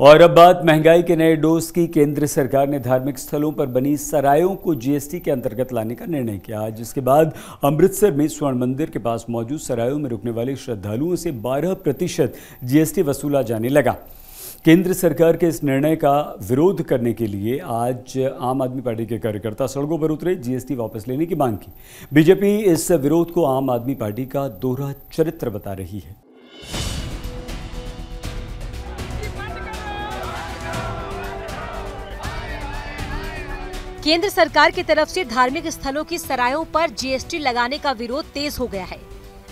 और अब बात महँगाई के नए डोज की। केंद्र सरकार ने धार्मिक स्थलों पर बनी सरायों को जीएसटी के अंतर्गत लाने का निर्णय किया। जिसके बाद अमृतसर में स्वर्ण मंदिर के पास मौजूद सरायों में रुकने वाले श्रद्धालुओं से 12 प्रतिशत जीएसटी वसूला जाने लगा। केंद्र सरकार के इस निर्णय का विरोध करने के लिए आज आम आदमी पार्टी के कार्यकर्ता सड़कों पर उतरे, जीएसटी वापस लेने की मांग की। बीजेपी इस विरोध को आम आदमी पार्टी का दोहरा चरित्र बता रही है। केंद्र सरकार की तरफ़ से धार्मिक स्थलों की सरायों पर जीएसटी लगाने का विरोध तेज हो गया है।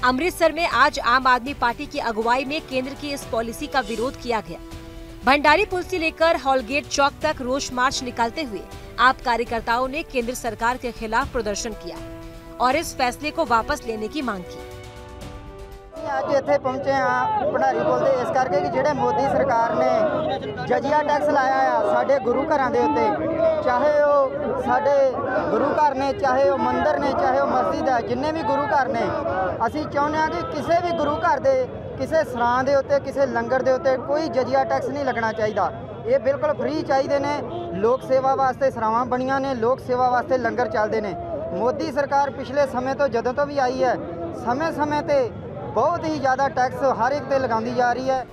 अमृतसर में आज आम आदमी पार्टी की अगुवाई में केंद्र की इस पॉलिसी का विरोध किया गया। भंडारी पुल से लेकर हॉलगेट चौक तक रोष मार्च निकालते हुए आप कार्यकर्ताओं ने केंद्र सरकार के खिलाफ प्रदर्शन किया और इस फैसले को वापस लेने की मांग की। ਅੱਜ ਇੱਥੇ ਪਹੁੰਚੇ ਆ ਭੰਡਾਰੀ ਪੁਲ ਦੇ ਇਸ ਕਰਕੇ ਕਿ ਜਿਹੜੇ ਮੋਦੀ ਸਰਕਾਰ ਨੇ ਜਜੀਆ ਟੈਕਸ ਲਾਇਆ ਆ ਸਾਡੇ ਗੁਰੂ ਘਰਾਂ ਦੇ ਉੱਤੇ, ਚਾਹੇ ਉਹ ਸਾਡੇ ਗੁਰੂ ਘਰ ਨੇ, ਚਾਹੇ ਉਹ ਮੰਦਿਰ ਨੇ, ਚਾਹੇ ਉਹ ਮਸਜਿਦ ਹੈ ਜਿੰਨੇ ਵੀ ਗੁਰੂ ਘਰ ਨੇ, ਅਸੀਂ ਚਾਹੁੰਦੇ ਆ ਕਿ ਕਿਸੇ ਵੀ ਗੁਰੂ ਘਰ ਦੇ, ਕਿਸੇ ਸਰਾਂ ਦੇ ਉੱਤੇ, ਕਿਸੇ ਲੰਗਰ ਦੇ ਉੱਤੇ ਕੋਈ ਜਜੀਆ ਟੈਕਸ ਨਹੀਂ ਲੱਗਣਾ ਚਾਹੀਦਾ। ਇਹ ਬਿਲਕੁਲ ਫ੍ਰੀ ਚਾਹੀਦੇ ਨੇ। ਲੋਕ ਸੇਵਾ ਵਾਸਤੇ ਸਰਾਵਾਂ ਬਣੀਆਂ ਨੇ, ਲੋਕ ਸੇਵਾ ਵਾਸਤੇ ਲੰਗਰ ਚੱਲਦੇ ਨੇ। ਮੋਦੀ ਸਰਕਾਰ ਪਿਛਲੇ ਸਮੇਂ ਤੋਂ ਜਦੋਂ ਤੋਂ ਵੀ ਆਈ ਹੈ, ਸਮੇਂ-ਸਮੇਂ ਤੇ बहुत ही ज़्यादा टैक्स हर एक लगा जा रही है।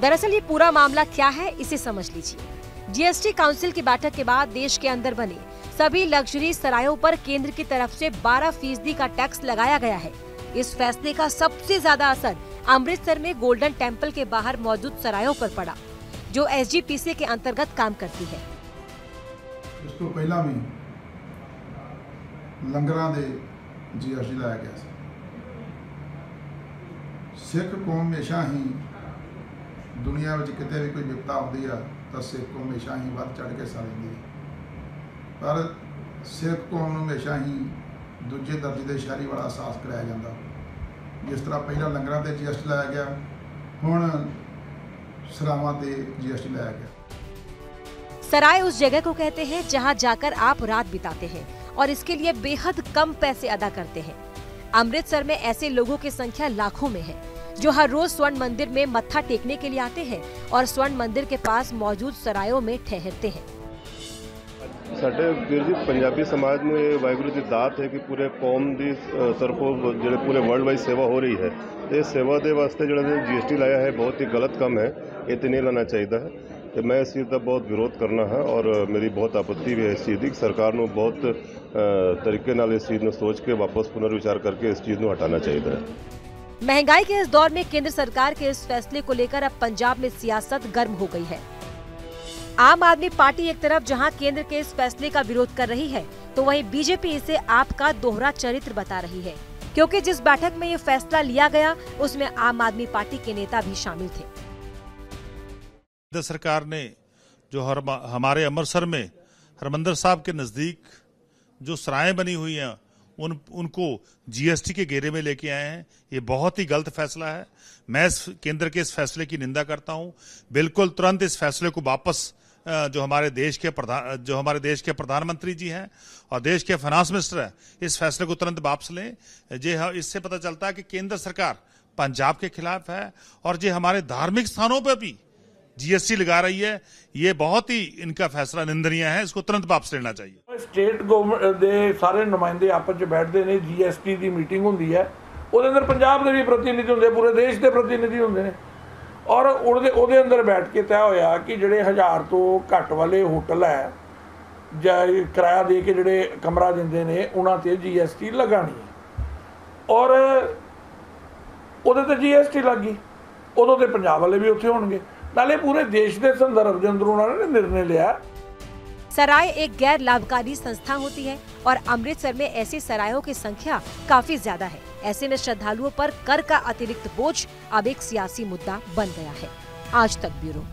दरअसल ये पूरा मामला क्या है इसे समझ लीजिए। जीएसटी काउंसिल की बैठक के बाद देश के अंदर बने सभी लग्जरी सरायों पर केंद्र की तरफ़ से 12 फ़ीसदी का टैक्स लगाया गया है। इस फैसले का सबसे ज़्यादा असर अमृतसर में गोल्डन टेंपल के बाहर मौजूद सरायों पर पड़ा जो एसजीपीसी के अंतर्गत काम करती है। इसको पहला भी लंगर जीएसटी लाया गया ਸਿੱਖ ਕੌਮ ਹਮੇਸ਼ਾ ਹੀ ਦੁਨੀਆ ਵਿੱਚ ਕਿਤੇ ਵੀ ਕੋਈ ਵਿਪਤਾ ਆਉਂਦੀ ਆ ਤਾਂ ਸਿੱਖ ਕੌਮ ਹਮੇਸ਼ਾ ਹੀ ਵੱਧ ਚੜ ਕੇ ਸਾ ਲੈਂਦੀ ਹੈ ਪਰ ਸਿੱਖ ਕੌਮ ਨੂੰ ਹਮੇਸ਼ਾ ਹੀ ਦੂਜੇ ਦਰਜੇ ਦੇ ਸ਼ਹਿਰੀ ਵਾਲਾ ਅਹਿਸਾਸ ਕਰਾਇਆ ਜਾਂਦਾ ਜਿਸ ਤਰ੍ਹਾਂ ਪਹਿਲਾਂ ਲੰਗਰਾਂ ਤੇ ਜੀਐਸਟੀ ਲਾਇਆ ਗਿਆ ਹੁਣ ਸਰਾਵਾਂ ਤੇ ਜੀਐਸਟੀ ਲਾਇਆ ਗਿਆ सराय उस जगह को कहते हैं जहां जाकर आप रात बिताते हैं और इसके लिए बेहद कम पैसे अदा करते हैं अमृतसर में ऐसे लोगों की संख्या लाखों में है जो हर रोज स्वर्ण मंदिर में मत्था टेकने के लिए आते हैं और स्वर्ण मंदिर के पास मौजूद सरायों में ठहरते हैं ਸਾਡੇ ਵੀਰ ਜੀ ਪੰਜਾਬੀ ਸਮਾਜ ਨੂੰ ਇਹ ਵਾਹਿਗੁਰੂ ਦੀ ਦਾਤ ਹੈ ਕਿ ਪੂਰੇ ਕੌਮ ਦੀ ਅ, ਤਰਫੋਂ ਜਿਹੜੇ ਪੂਰੇ ਵਰਲਡ ਵਾਈਡ ਸੇਵਾ ਹੋ ਰਹੀ ਹੈ ਤੇ ਇਸ ਸੇਵਾ ਦੇ ਵਾਸਤੇ ਜਿਹੜਾ ਜੀਐਸਟੀ ਲਾਇਆ ਹੈ ਬਹੁਤ ਹੀ ਗਲਤ ਕੰਮ ਹੈ ਇਹ ਤੇ ਨਹੀਂ ਲਾਣਾ ਚਾਹੀਦਾ ਹੈ ਤੇ ਮੈਂ ਇਸ ਚੀਜ਼ ਦਾ ਬਹੁਤ ਵਿਰੋਧ ਕਰਨਾ ਹੈ ਔਰ ਮੇਰੀ ਬਹੁਤ ਆਪੱਤੀ ਵੀ ਹੈ ਇਸ ਚੀਜ਼ ਦੀ ਕਿ ਸਰਕਾਰ ਨੂੰ ਬਹੁਤ ਅ, ਤਰੀਕੇ ਨਾਲ ਇਸ ਚੀਜ਼ ਨੂੰ ਸੋਚ ਕੇ ਵਾਪਸ ਪੁਨਰ ਵਿਚਾਰ ਕਰਕੇ ਇਸ ਚੀਜ਼ ਨੂੰ ਹਟਾਉਣਾ ਚਾਹੀਦਾ ਹੈ महँगाई के इस दौर में केंद्र सरकार के इस फैसले को लेकर अब पंजाब में सियासत गर्म हो गई है। आम आदमी पार्टी एक तरफ़ जहाँ केंद्र के इस फैसले का विरोध कर रही है तो वहीं बीजेपी इसे आपका दोहरा चरित्र बता रही है। क्योंकि जिस बैठक में ये फैसला लिया गया, उसमें आम आदमी पार्टी के नेता भी शामिल थे। केंद्र सरकार ने जो हमारे अमृतसर में हरमंदर साहब के नज़दीक जो सराय बनी हुई हैं उन, उनको जीएसटी के घेरे में लेके आए हैं। ये बहुत ही गलत फैसला है। मैं इस केंद्र के इस फैसले की निंदा करता हूँ। बिल्कुल तुरंत इस फैसले को वापस जो हमारे देश के प्रधान जो हमारे देश के प्रधानमंत्री जी हैं और देश के फाइनेंस मिनिस्टर हैं, इस फैसले को तुरंत वापस लें। जे इससे पता चलता है कि केंद्र सरकार पंजाब के खिलाफ है और जो हमारे धार्मिक स्थानों पर भी जीएसटी लगा रही है ये बहुत ही इनका फैसला निंदनीय है इसको तुरंत वापस लेना चाहिए ਸਟੇਟ ਗਵਰਨਮੈਂਟ ਦੇ ਸਾਰੇ ਨੁਮਾਇੰਦੇ ਆਪਸ ਵਿੱਚ ਬੈਠਦੇ ਨੇ ਜੀਐਸਟੀ ਦੀ ਮੀਟਿੰਗ ਹੁੰਦੀ ਹੈ ਉਹਦੇ ਅੰਦਰ ਪੰਜਾਬ ਦੇ ਵੀ ਪ੍ਰਤੀਨਿਧੀ ਹੁੰਦੇ ਪੂਰੇ ਦੇਸ਼ ਦੇ ਪ੍ਰਤੀਨਿਧੀ ਹੁੰਦੇ ਨੇ ਔਰ ਉਹਦੇ ਉਹਦੇ ਅੰਦਰ ਬੈਠ ਕੇ ਤੈਅ ਹੋਇਆ ਕਿ ਜਿਹੜੇ ਹਜ਼ਾਰ ਤੋਂ ਘੱਟ ਵਾਲੇ ਹੋਟਲ ਹੈ ਜਾਂ ਇਹ ਕਿਰਾਇਆ ਦੇ ਕੇ ਜਿਹੜੇ ਕਮਰਾ ਦਿੰਦੇ ਨੇ ਉਹਨਾਂ ਤੇ ਜੀਐਸਟੀ ਲਗਾਣੀ ਹੈ ਔਰ ਉਹਦੇ ਤੇ ਜੀਐਸਟੀ ਲੱਗੀ ਉਦੋਂ ਤੇ ਪੰਜਾਬ ਵਾਲੇ ਵੀ ਉੱਥੇ ਹੋਣਗੇ ਨਾਲੇ ਪੂਰੇ ਦੇਸ਼ ਦੇ ਸੰਦਰਭ ਦੇ ਅੰਦਰ ਉਹਨਾਂ ਨੇ ਨਿਰਣੇ ਲਿਆ सराय एक गैर लाभकारी संस्था होती है और अमृतसर में ऐसी सरायों की संख्या काफी ज्यादा है ऐसे में श्रद्धालुओं पर कर का अतिरिक्त बोझ अब एक सियासी मुद्दा बन गया है आज तक ब्यूरो